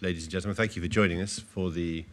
Ladies and gentlemen, thank you for joining us for the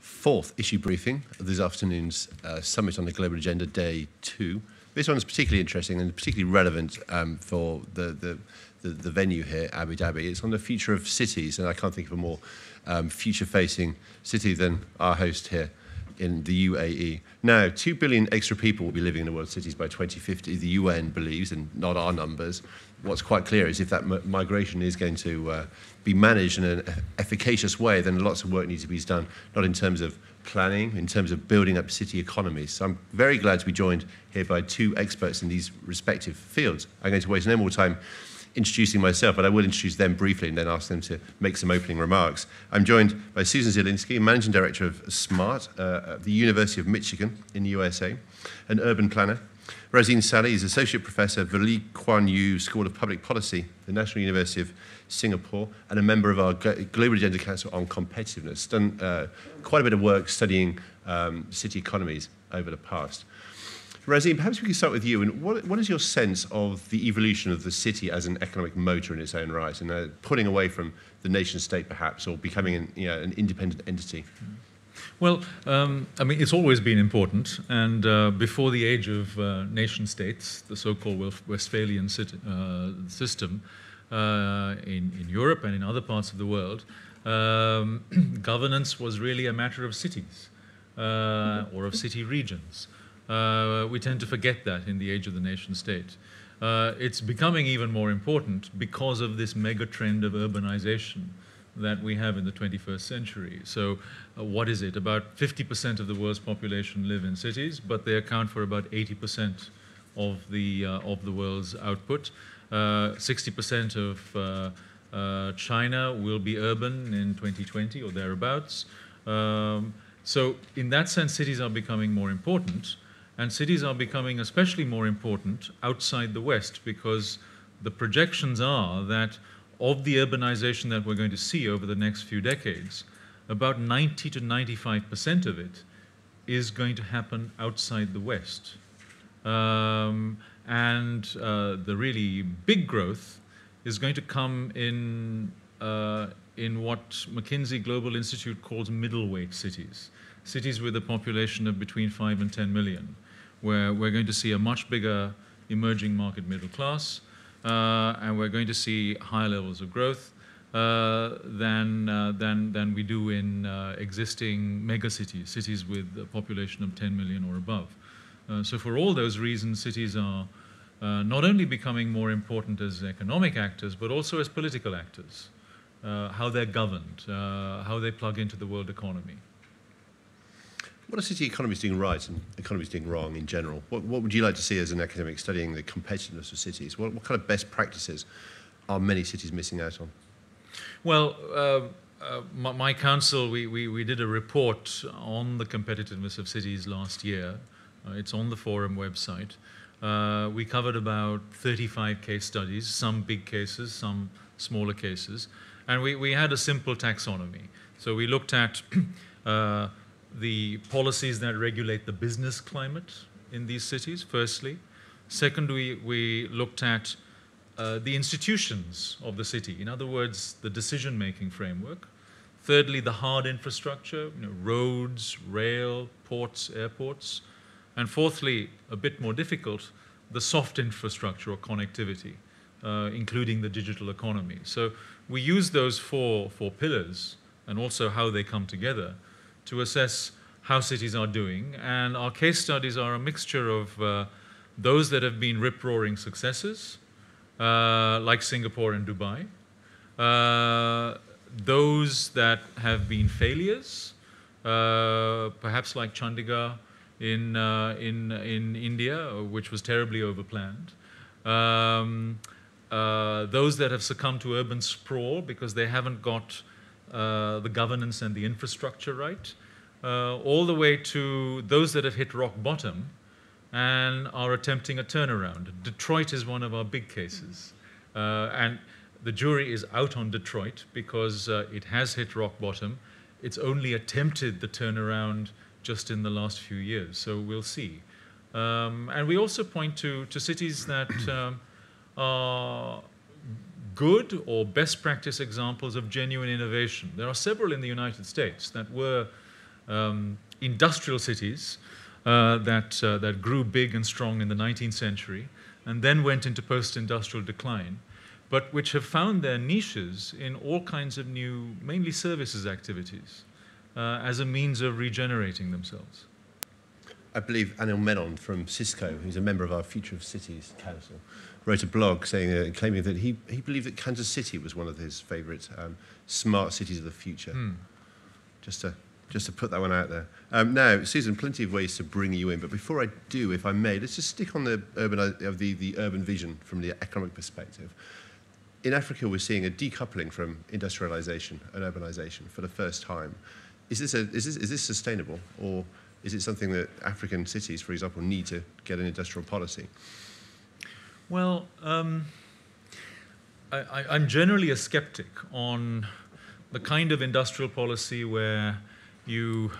fourth issue briefing of this afternoon's uh, Summit on the Global Agenda, Day 2. This one is particularly interesting and particularly relevant um, for the, the, the, the, venue here, Abu Dhabi. It's on the future of cities, and I can't think of a more um, future-facing city than our host here in the UAE. Now, 2 billion extra people will be living in the world cities by 2050, the UN believes, and not our numbers what's quite clear is if that migration is going to uh, be managed in an efficacious way, then lots of work needs to be done, not in terms of planning, in terms of building up city economies. So I'm very glad to be joined here by two experts in these respective fields. I'm going to waste no more time introducing myself, but I will introduce them briefly and then ask them to make some opening remarks. I'm joined by Susan Zielinski, Managing Director of SMART uh, at the University of Michigan in the USA, an urban planner Rosine Sally is Associate Professor of the Lee Kuan Yew School of Public Policy, the National University of Singapore, and a member of our Global Agenda Council on Competitiveness. Done uh, quite a bit of work studying um, city economies over the past. Rosine, perhaps we could start with you. And what, what is your sense of the evolution of the city as an economic motor in its own right, and uh, pulling away from the nation state, perhaps, or becoming an, you know, an independent entity? Mm. Well, um, I mean, it's always been important, and uh, before the age of uh, nation states, the so-called Westphalian sit- uh, system uh, in, in Europe and in other parts of the world, um, governance was really a matter of cities uh, or of city regions. Uh, we tend to forget that in the age of the nation state. it's becoming even more important because of this mega trend of urbanization that we have in the 21st century. So, uh, what is it? About 50% of the world's population live in cities, but they account for about 80% of the uh, of the world's output. 60% uh, of uh, uh, China will be urban in 2020 or thereabouts. Um, so, in that sense, cities are becoming more important, and cities are becoming especially more important outside the West because the projections are that of the urbanization that we're going to see over the next few decades, about 90 to 95% of it is going to happen outside the West. Um, and uh, the really big growth is going to come in, uh, in what McKinsey Global Institute calls middleweight cities, cities with a population of between 5 and 10 million, where we're going to see a much bigger emerging market middle class, and we're going to see higher levels of growth uh, than, uh, than, than we do in existing megacities, cities cities with a population of 10 million or above. so for all those reasons, cities are uh, not only becoming more important as economic actors, but also as political actors, uh, how they're governed, uh, how they plug into the world economy. What are city economies doing right and economies doing wrong in general? What, what would you like to see as an academic studying the competitiveness of cities? What, what kind of best practices are many cities missing out on? Well, uh, uh, my, my, council, we, we, we, did a report on the competitiveness of cities last year. Uh, it's on the forum website. Uh, we covered about 35 case studies, some big cases, some smaller cases. And we, we had a simple taxonomy. So we looked at uh, the policies that regulate the business climate in these cities, firstly. Second, we, we looked at uh, the institutions of the city, in other words, the decision making framework. Thirdly, the hard infrastructure, you know, roads, rail, ports, airports. And fourthly, a bit more difficult, the soft infrastructure or connectivity, uh, including the digital economy. So we use those four, four pillars and also how they come together to assess how cities are doing. And our case studies are a mixture of uh, those that have been rip roaring successes, uh, like Singapore and Dubai, uh, those that have been failures, uh, perhaps like Chandigarh in, uh, in, in India, which was terribly overplanned. Um, uh, those that have succumbed to urban sprawl because they haven't got the governance and the infrastructure right, uh, all the way to those that have hit rock bottom and are attempting a turnaround. Detroit is one of our big cases. Uh, and the jury is out on Detroit because uh, it has hit rock bottom. It's only attempted the turnaround just in the last few years, so we'll see. Um, and we also point to, to cities that um, are good or best practice examples of genuine innovation. There are several in the United States that were um, industrial cities uh, that, uh, that grew big and strong in the 19th century and then went into post industrial decline, but which have found their niches in all kinds of new, mainly services activities, uh, as a means of regenerating themselves. I believe Anil Menon from Cisco, who's a member of our Future of Cities Council, wrote a blog saying, uh, claiming that he, he believed that Kansas City was one of his favourite um, smart cities of the future. Mm. Just to just to put that one out there. Um, now, Susan, plenty of ways to bring you in, but before I do, if I may, let's just stick on the urban, uh, the, the urban vision from the economic perspective. In Africa, we're seeing a decoupling from industrialization and urbanization for the first time. Is this, a, is this, is this sustainable, or is it something that African cities, for example, need to get an industrial policy? Well, um, I, I'm generally a skeptic on the kind of industrial policy where you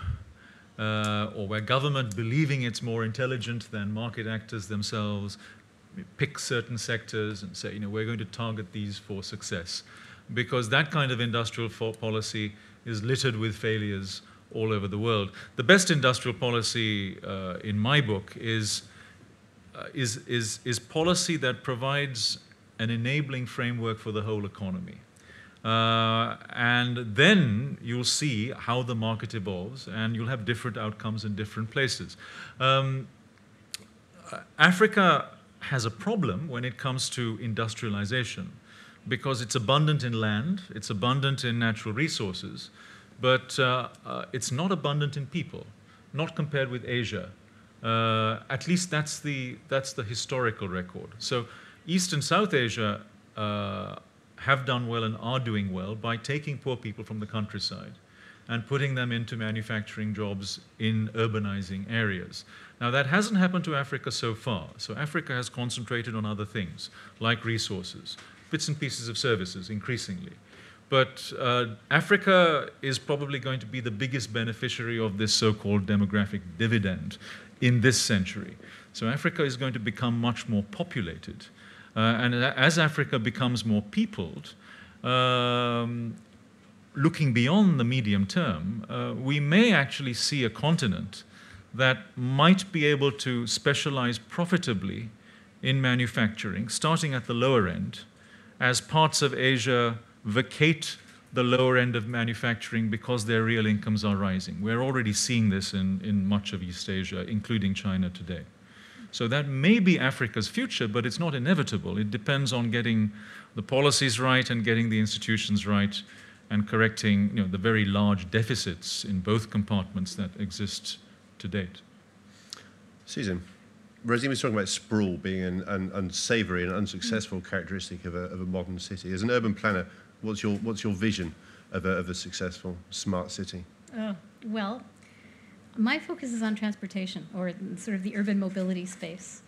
uh, or where government, believing it's more intelligent than market actors themselves, pick certain sectors and say, you know, we're going to target these for success. Because that kind of industrial policy is littered with failures all over the world. The best industrial policy uh, in my book is, uh, is, is, is policy that provides an enabling framework for the whole economy. Uh, and then you'll see how the market evolves, and you'll have different outcomes in different places. Um, Africa has a problem when it comes to industrialization because it's abundant in land, it's abundant in natural resources, but uh, uh, it's not abundant in people, not compared with Asia. Uh, at least that's the, that's the historical record. So East and South Asia uh, have done well and are doing well by taking poor people from the countryside and putting them into manufacturing jobs in urbanizing areas. Now, that hasn't happened to Africa so far. So, Africa has concentrated on other things, like resources, bits and pieces of services increasingly. But uh, Africa is probably going to be the biggest beneficiary of this so called demographic dividend in this century. So, Africa is going to become much more populated. Uh, and as Africa becomes more peopled, um, looking beyond the medium term, uh, we may actually see a continent that might be able to specialize profitably in manufacturing, starting at the lower end, as parts of Asia vacate the lower end of manufacturing because their real incomes are rising. We're already seeing this in, in much of East Asia, including China today. So that may be Africa's future, but it's not inevitable. It depends on getting the policies right and getting the institutions right and correcting you know, the very large deficits in both compartments that exist to date. Susan, Razeen was talking about sprawl being an, an unsavory and unsuccessful characteristic of a, of a, modern city. As an urban planner, what's your, what's your vision of a, of a successful smart city? Uh, well, my focus is on transportation or sort of the urban mobility space.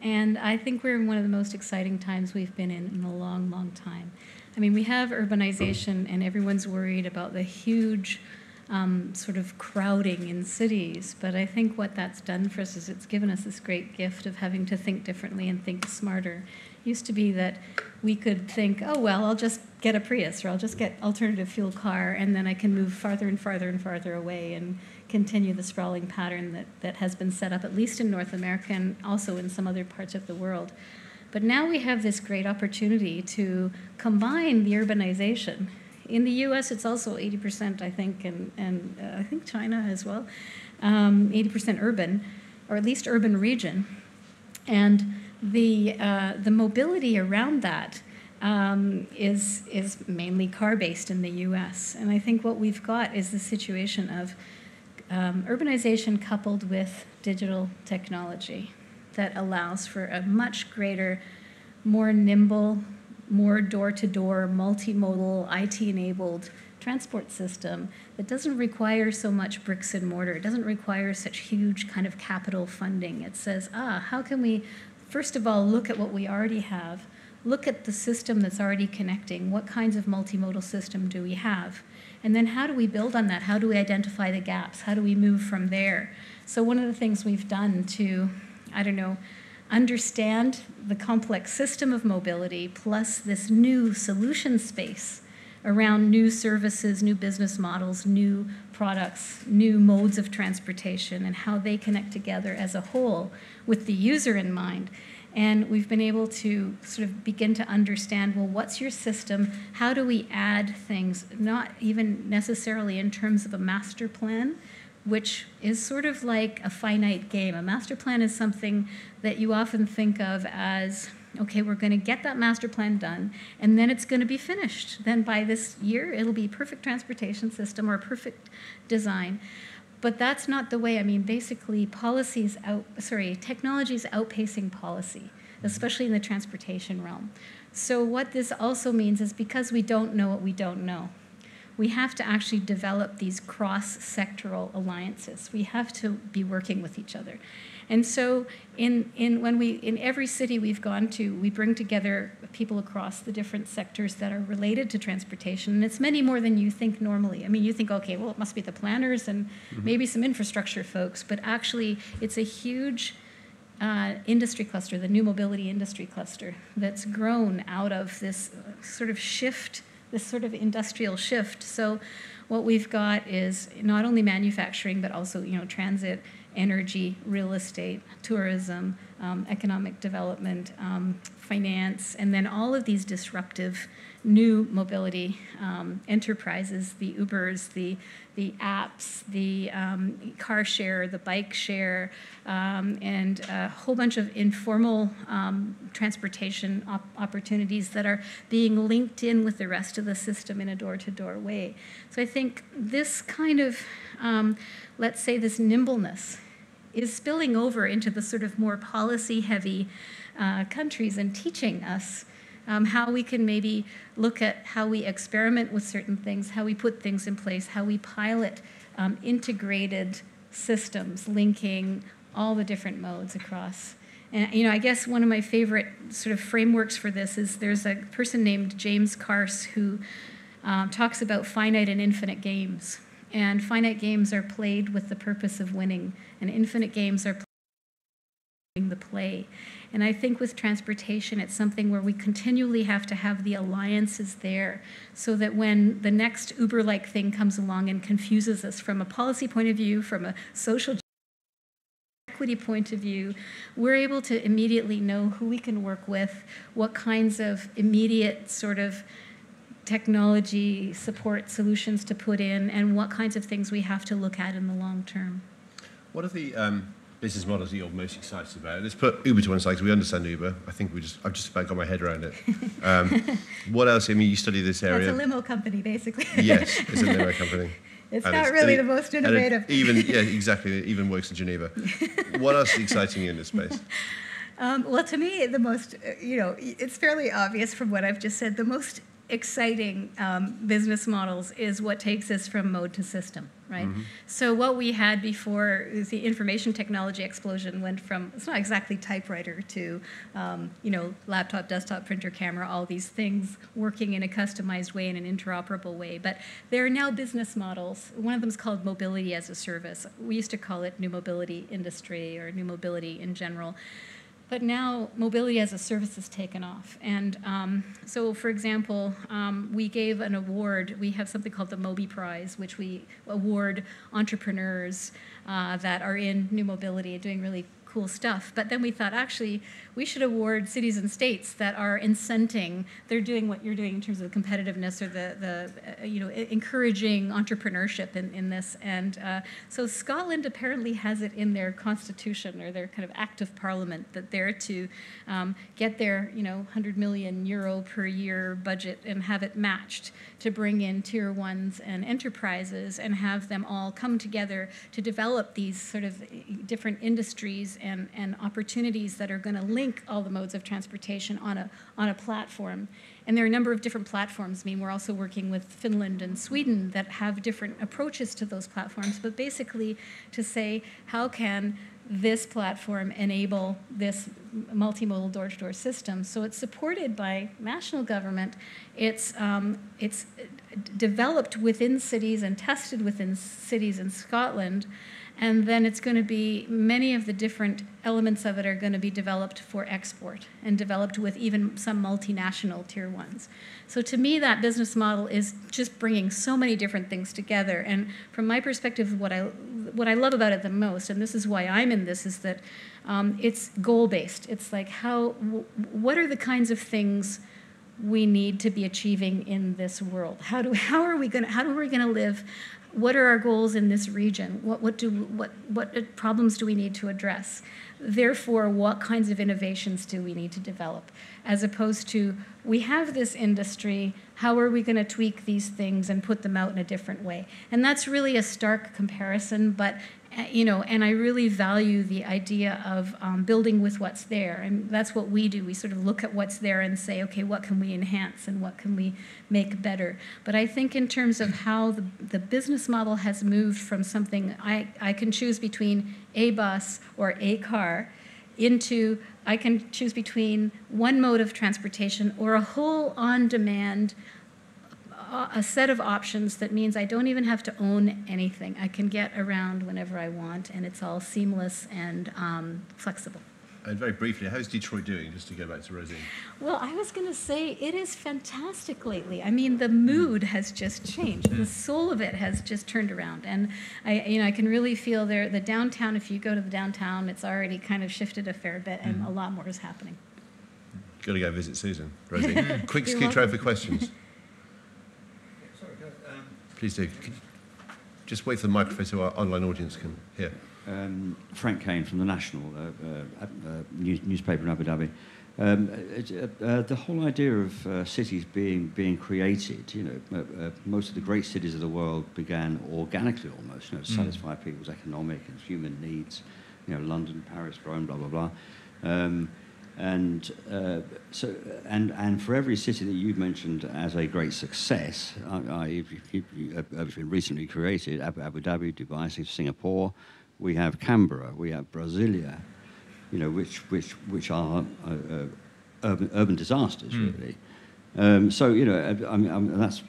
And I think we're in one of the most exciting times we've been in in a long, long time. I mean, we have urbanization, and everyone's worried about the huge um, sort of crowding in cities. But I think what that's done for us is it's given us this great gift of having to think differently and think smarter. Used to be that we could think, oh, well, I'll just get a Prius or I'll just get alternative fuel car, and then I can move farther and farther and farther away and continue the sprawling pattern that, that has been set up, at least in North America and also in some other parts of the world. But now we have this great opportunity to combine the urbanization. In the US, it's also 80%, I think, and, and uh, I think China as well, um, 80% urban, or at least urban region. And the, uh, the mobility around that um, is, is mainly car based in the US. And I think what we've got is the situation of um, urbanization coupled with digital technology that allows for a much greater, more nimble, more door to door, multimodal, IT enabled transport system that doesn't require so much bricks and mortar. It doesn't require such huge kind of capital funding. It says, ah, how can we, first of all, look at what we already have, look at the system that's already connecting. What kinds of multimodal system do we have? And then how do we build on that? How do we identify the gaps? How do we move from there? So, one of the things we've done to, I don't know, understand the complex system of mobility plus this new solution space around new services, new business models, new products, new modes of transportation, and how they connect together as a whole with the user in mind. And we've been able to sort of begin to understand well, what's your system? How do we add things, not even necessarily in terms of a master plan, which is sort of like a finite game. A master plan is something that you often think of as okay, we're going to get that master plan done, and then it's going to be finished. Then by this year, it'll be perfect transportation system or perfect design. But that's not the way. I mean, basically, policies out, sorry, technology is outpacing policy, mm-hmm. especially in the transportation realm. So what this also means is because we don't know what we don't know, we have to actually develop these cross-sectoral alliances. We have to be working with each other. And so in, in, when we, in every city we've gone to, we bring together people across the different sectors that are related to transportation. And it's many more than you think normally. I mean, you think, okay, well, it must be the planners and mm-hmm. maybe some infrastructure folks, but actually it's a huge uh, industry cluster, the new mobility industry cluster, that's grown out of this sort of shift, this sort of industrial shift. So what we've got is not only manufacturing, but also, you know, transit energy, real estate, tourism, um, economic development, um, finance, and then all of these disruptive new mobility um, enterprises, the Ubers, the, the apps, the um, car share, the bike share, um, and a whole bunch of informal um, transportation op- opportunities that are being linked in with the rest of the system in a door to door way. So I think this kind of, um, let's say, this nimbleness is spilling over into the sort of more policy heavy uh, countries and teaching us um, how we can maybe look at how we experiment with certain things, how we put things in place, how we pilot um, integrated systems linking all the different modes across. And you know, I guess one of my favorite sort of frameworks for this is there's a person named James Carse who um, talks about finite and infinite games. And finite games are played with the purpose of winning, and infinite games are the play. And I think with transportation, it's something where we continually have to have the alliances there so that when the next Uber like thing comes along and confuses us from a policy point of view, from a social equity point of view, we're able to immediately know who we can work with, what kinds of immediate sort of technology support solutions to put in and what kinds of things we have to look at in the long term. What are the um, business models that you're most excited about? Let's put Uber to one side because we understand Uber. I think we just I've just about got my head around it. Um, what else? I mean, you study this area. It's a limo company, basically. yes, it's a limo company. It's and not it's, really the most innovative. even yeah, exactly. It even works in Geneva. what else is exciting in this space? Um, well, to me, the most, uh, you know, it's fairly obvious from what I've just said. The most exciting um, business models is what takes us from mode to system, right? Mm-hmm. So what we had before the information technology explosion went from it's not exactly typewriter to um, you know laptop, desktop, printer, camera, all these things working in a customized way in an interoperable way. But there are now business models. One of them is called mobility as a service. We used to call it new mobility industry or new mobility in general. But now mobility as a service has taken off. And um, so, for example, um, we gave an award. We have something called the Mobi Prize, which we award entrepreneurs uh, that are in new mobility, doing really cool stuff. But then we thought, actually, we should award cities and states that are incenting, they're doing what you're doing in terms of competitiveness or the, the uh, you know, encouraging entrepreneurship in, in this. And uh, so Scotland apparently has it in their constitution or their kind of act of parliament that they're to um, get their, you know, 100 million euro per year budget and have it matched to bring in tier ones and enterprises and have them all come together to develop these sort of different industries and, and opportunities that are going to link all the modes of transportation on a, on a platform. And there are a number of different platforms. I mean, we're also working with Finland and Sweden that have different approaches to those platforms, but basically to say, how can this platform enable this multimodal door-to-door system. So it's supported by national government. It's um, it's developed within cities and tested within cities in Scotland, and then it's going to be many of the different elements of it are going to be developed for export and developed with even some multinational tier ones. So to me, that business model is just bringing so many different things together. And from my perspective, what I what I love about it the most, and this is why I'm in this, is that um, it's goal based. It's like how what are the kinds of things we need to be achieving in this world? How do how are we going how are we going to live? What are our goals in this region? What, what, do, what, what problems do we need to address? Therefore, what kinds of innovations do we need to develop? As opposed to, we have this industry, how are we going to tweak these things and put them out in a different way? And that's really a stark comparison, but you know, and I really value the idea of um, building with what's there, and that's what we do. We sort of look at what's there and say, okay, what can we enhance and what can we make better? But I think in terms of how the, the business model has moved from something I, I can choose between a bus or a car into I can choose between one mode of transportation or a whole on demand a set of options that means I don't even have to own anything. I can get around whenever I want, and it's all seamless and um, flexible. And very briefly, how's Detroit doing, just to go back to Razeen? Well, I was going to say it is fantastic lately. I mean, the mood mm. has just changed. The mm. soul of it has just turned around. And I, you know, I can really feel there, the downtown, if you go to the downtown, it's already kind of shifted a fair bit, and mm. a lot more is happening. Got to go visit Susan. Razeen. Quick ski trophy questions. Um, Please do. Just wait for the microphone so our online audience can hear. Um, Frank Kane from the National uh, uh, uh news, newspaper in Abu Dhabi. Um, uh, uh, the whole idea of uh, cities being being created, you know, most of the great cities of the world began organically almost, you know, to mm. satisfy people's economic and human needs. You know, London, Paris, Rome, blah blah blah. Um, and uh, so, and and for every city that you've mentioned as a great success, I, have been recently created Abu, Abu Dhabi, Dubai, Singapore. We have Canberra, we have Brasilia, you know, which which which are uh, uh, urban, urban disasters mm. really. Um, so you know, I mean, I mean, that's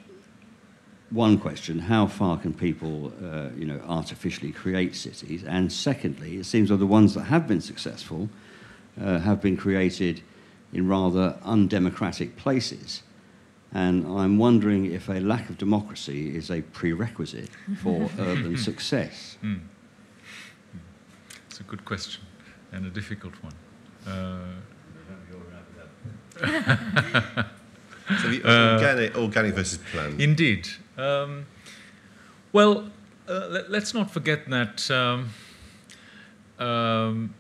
one question: How far can people, uh, you know, artificially create cities? And secondly, it seems like the ones that have been successful uh, have been created in rather undemocratic places. And I'm wondering if a lack of democracy is a prerequisite for urban success. Mm. It's a good question and a difficult one. Uh, so the organic, organic versus planned. Indeed. Um, well, uh, let, us not forget that um, um,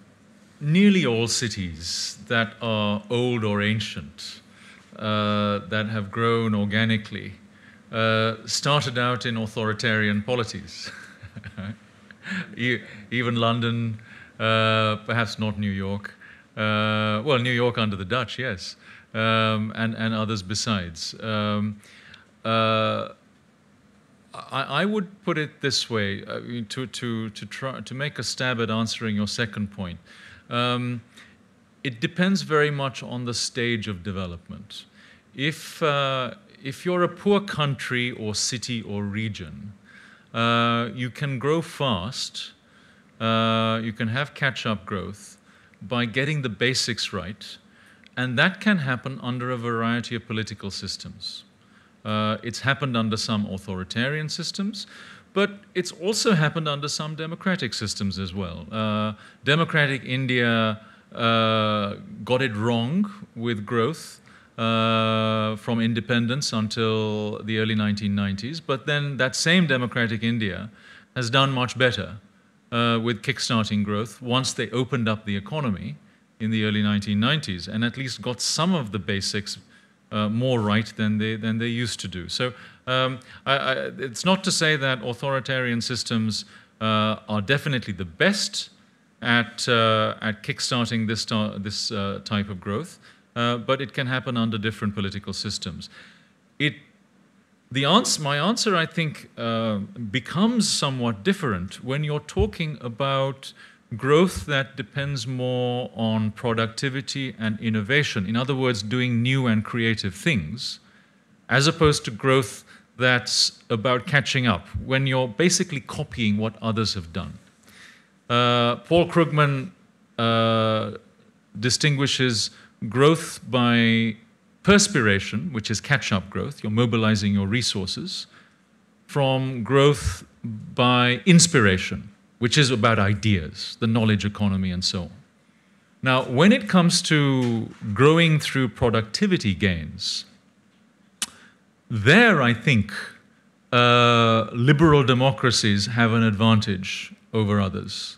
nearly all cities that are old or ancient, uh, that have grown organically, uh, started out in authoritarian polities. Even London, uh, perhaps not New York. Uh, well, New York under the Dutch, yes, um, and, and others besides. Um, uh, I, I, would put it this way to, to, to, try, to make a stab at answering your second point. Um, it depends very much on the stage of development. If, uh, if you're a poor country or city or region, uh, you can grow fast, uh, you can have catch up growth by getting the basics right, and that can happen under a variety of political systems. Uh, it's happened under some authoritarian systems, but it's also happened under some democratic systems as well. Uh, democratic India uh, got it wrong with growth uh, from independence until the early 1990s, but then that same democratic India has done much better uh, with kickstarting growth once they opened up the economy in the early 1990s and at least got some of the basics uh, more right than they, than they used to do. So um, I, I, it's not to say that authoritarian systems uh, are definitely the best at, uh, at kickstarting this, this uh, type of growth, uh, but it can happen under different political systems. It, the answer, my answer, I think, uh, becomes somewhat different when you're talking about growth that depends more on productivity and innovation. In other words, doing new and creative things, as opposed to growth that's about catching up, when you're basically copying what others have done. Uh, Paul Krugman uh, distinguishes growth by perspiration, which is catch up growth, you're mobilizing your resources, from growth by inspiration, which is about ideas, the knowledge economy, and so on. Now, when it comes to growing through productivity gains, there I think uh, liberal democracies have an advantage over others.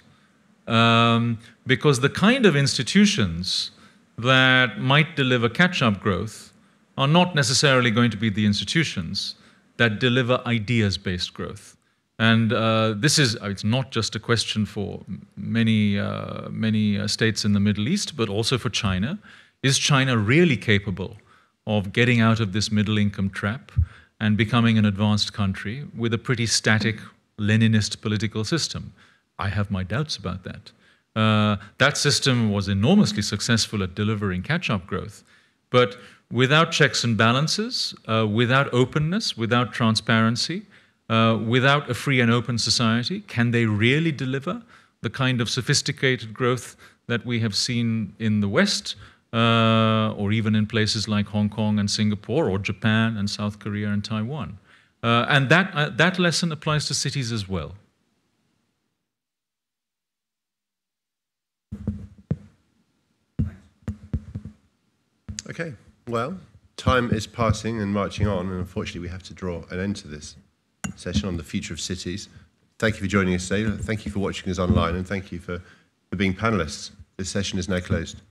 Um, because the kind of institutions that might deliver catch up growth are not necessarily going to be the institutions that deliver ideas based growth. And uh, this is, uh, it's not just a question for many, uh, many uh, states in the Middle East, but also for China. Is China really capable of getting out of this middle income trap and becoming an advanced country with a pretty static Leninist political system? I have my doubts about that. Uh, that system was enormously successful at delivering catch up growth. But without checks and balances, uh, without openness, without transparency, uh, without a free and open society, can they really deliver the kind of sophisticated growth that we have seen in the West, uh, or even in places like Hong Kong and Singapore, or Japan and South Korea and Taiwan? Uh, and that, uh, that lesson applies to cities as well. Well, time is passing and marching on, and unfortunately, we have to draw an end to this session on the future of cities. Thank you for joining us today. Thank you for watching us online, and thank you for, for being panelists. This session is now closed.